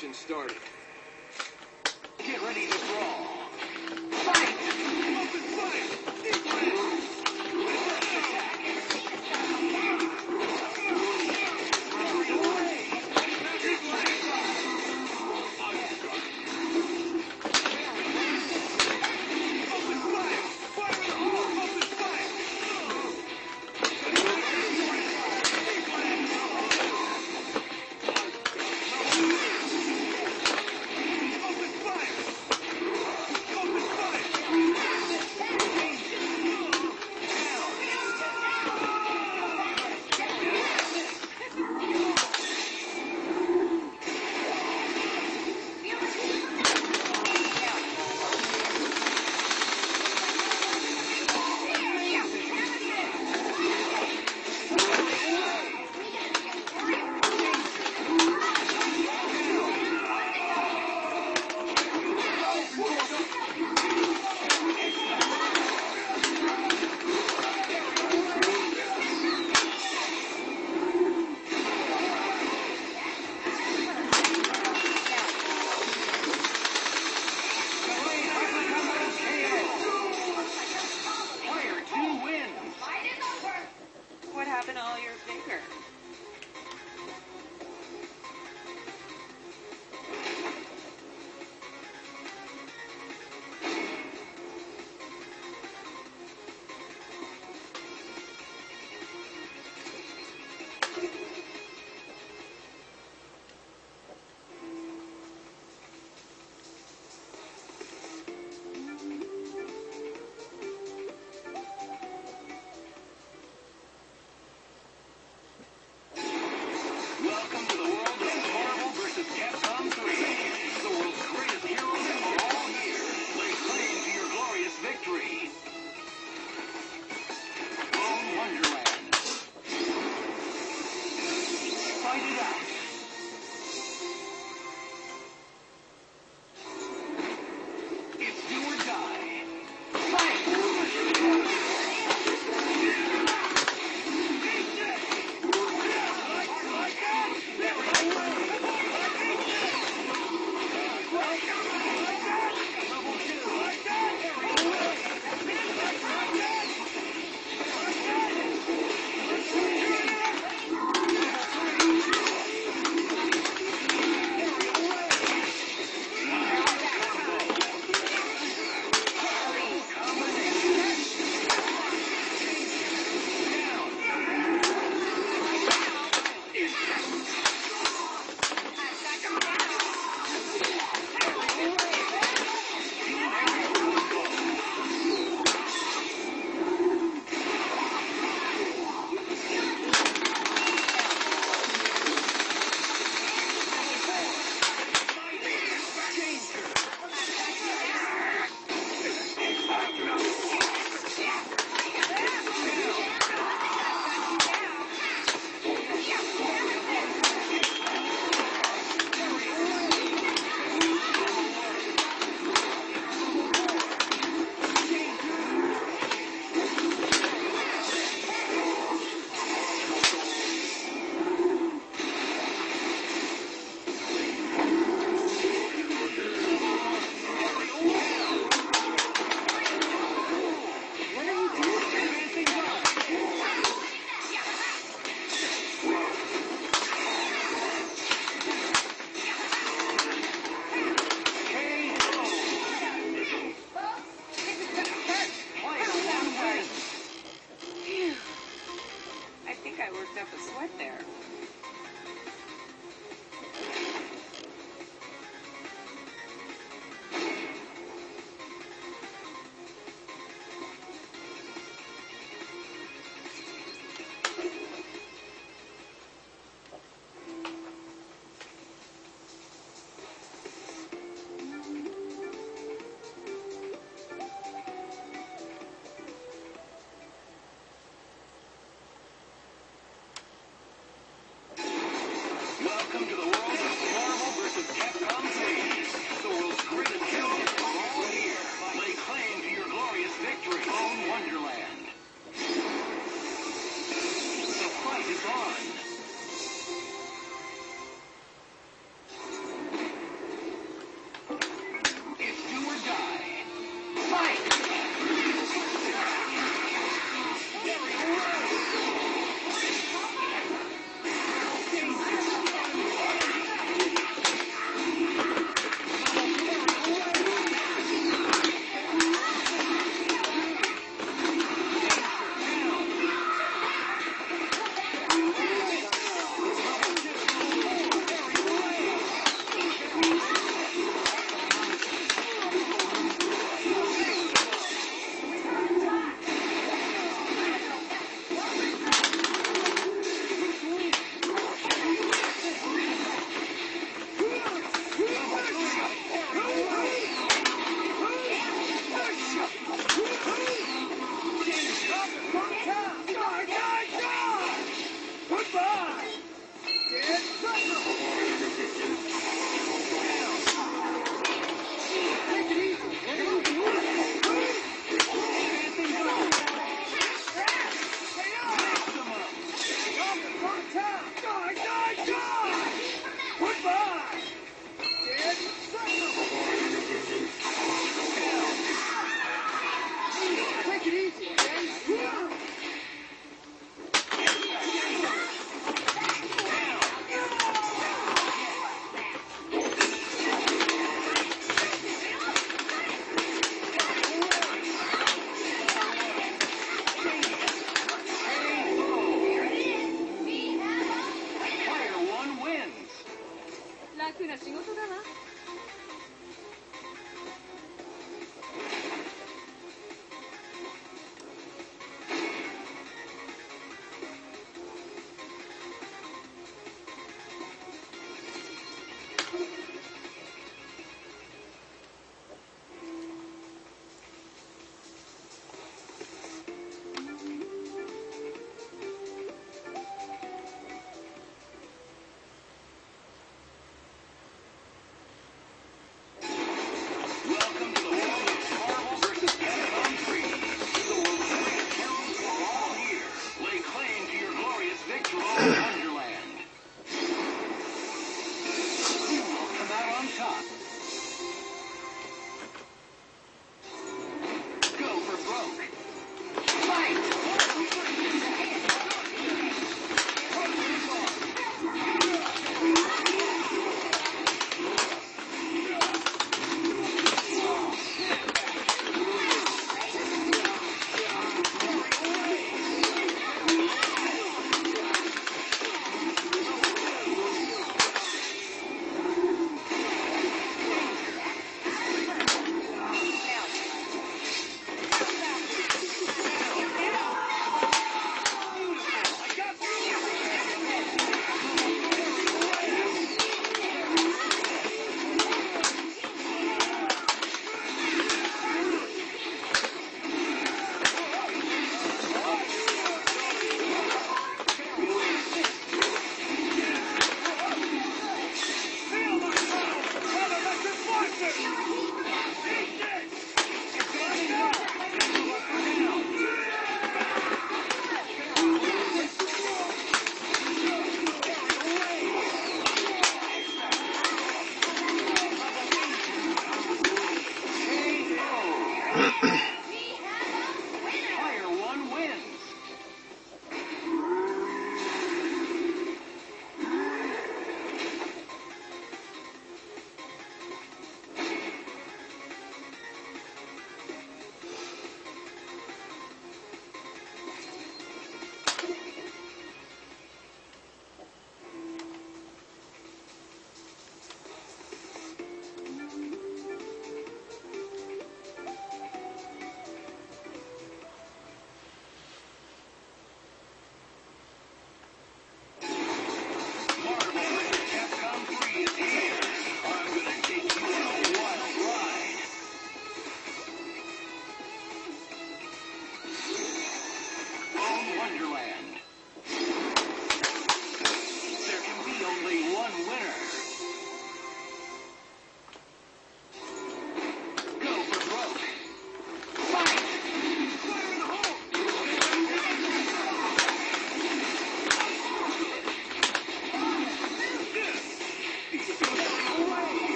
mission started.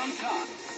on top.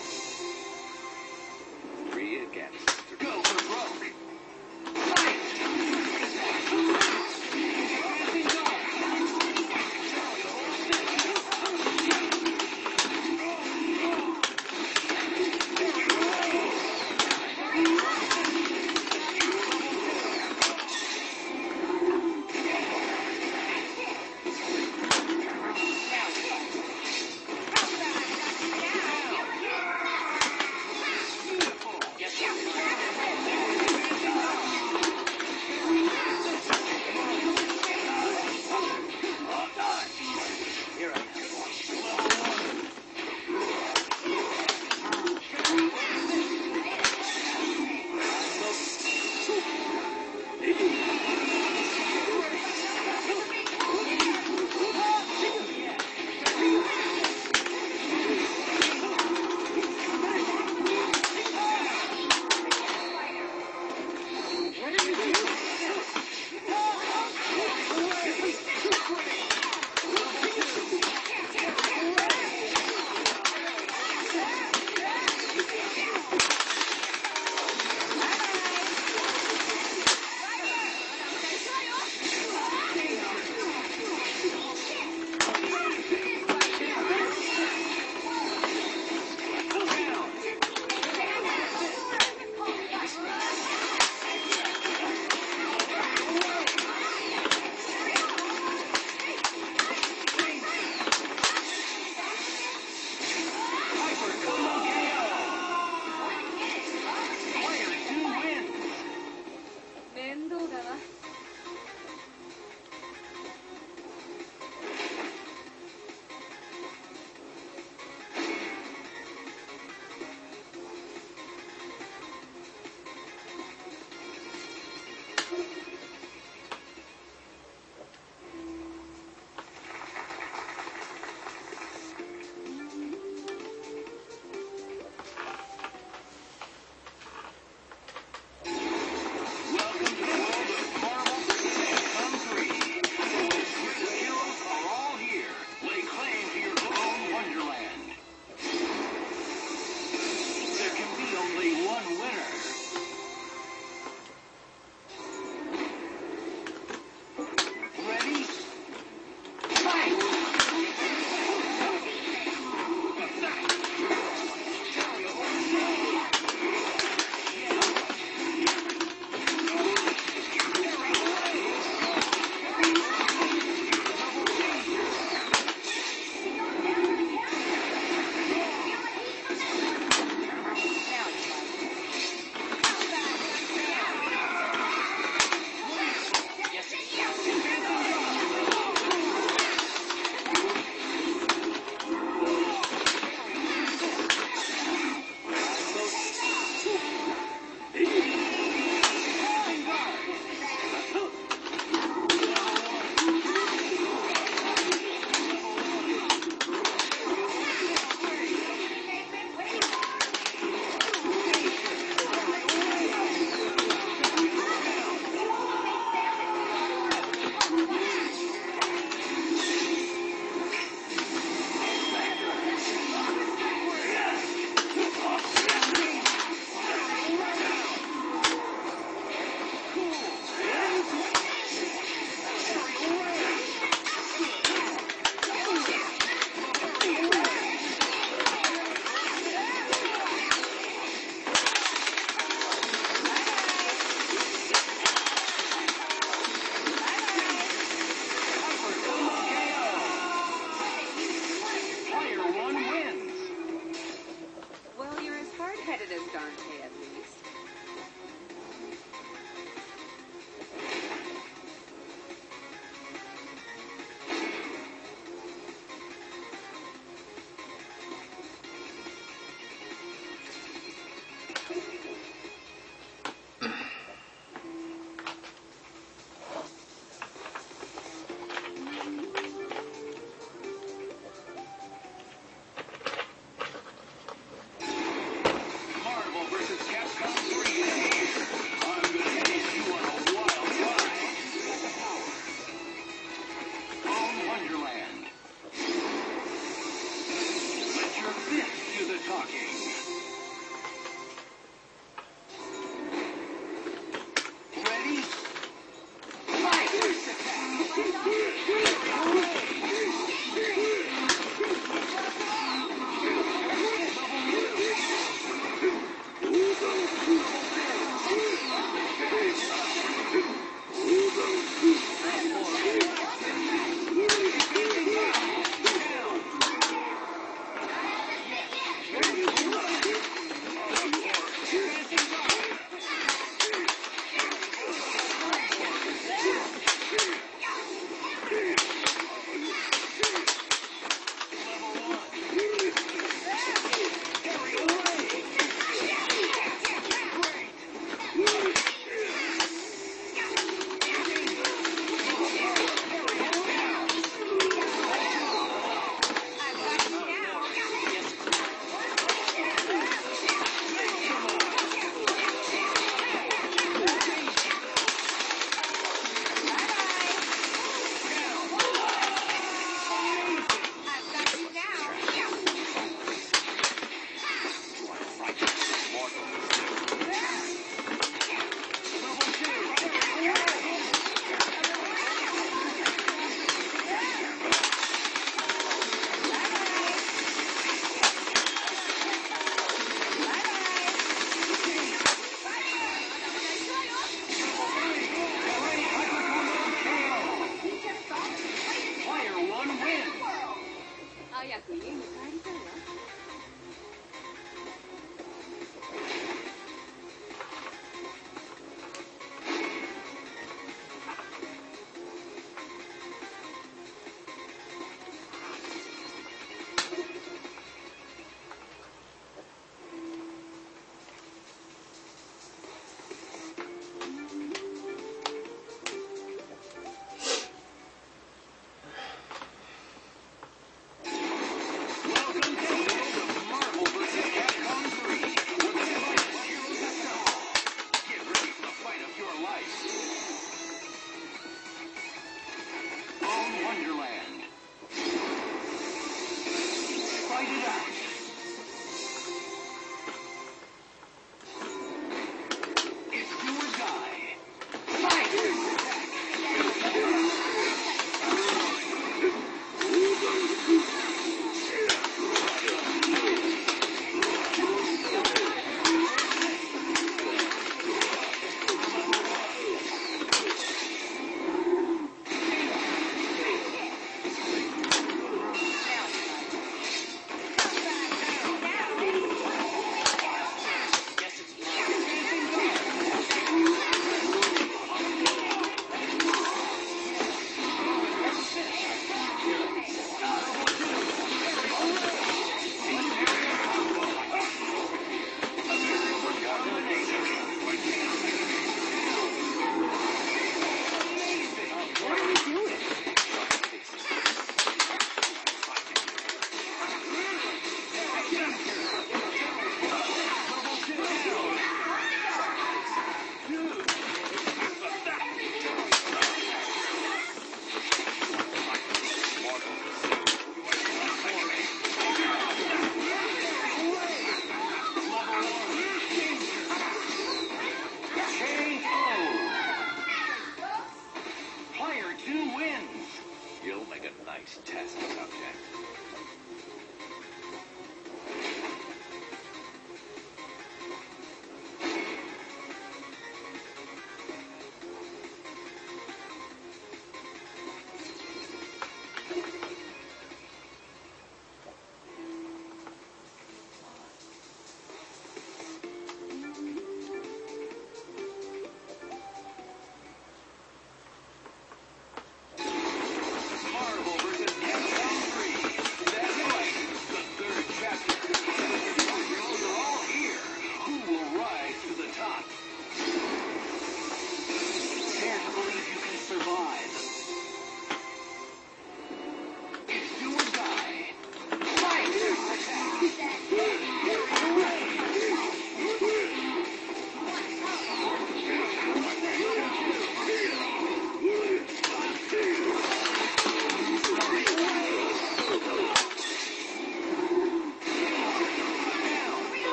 Talking.